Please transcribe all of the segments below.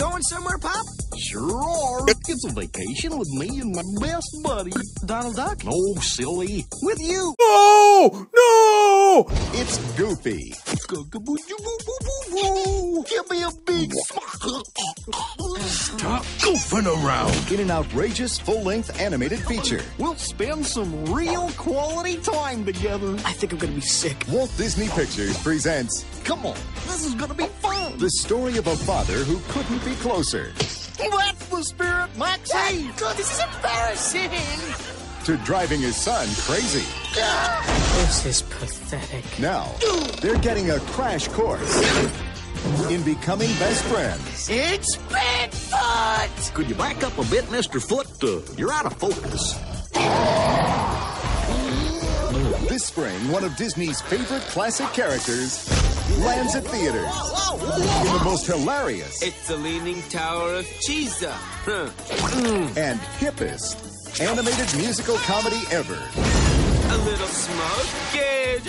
Going somewhere, Pop? Sure. It's a vacation with me and my best buddy. Donald Duck? No, silly. With you. No! No! It's Goofy. Give me a big smile. Stop around. In an outrageous full-length animated feature. We'll spend some real quality time together. I think I'm gonna be sick. Walt Disney Pictures presents Come on, this is gonna be fun. The story of a father who couldn't be closer. That's the spirit, Maxie. God, this is embarrassing. To driving his son crazy. This is pathetic. Now, they're getting a crash course in becoming best friends. It's Bigfoot! Could you back up a bit, Mr. Foot? Uh, you're out of focus. This spring, one of Disney's favorite classic characters lands at theaters in the most hilarious It's the Leaning Tower of Cheesa. Huh. and hippest animated musical comedy ever. A little smoke. Good.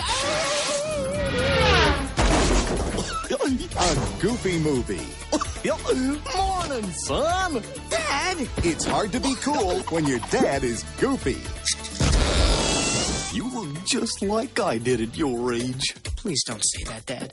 A goofy movie. Morning, son. Dad! It's hard to be cool when your dad is goofy. You look just like I did at your age. Please don't say that, Dad.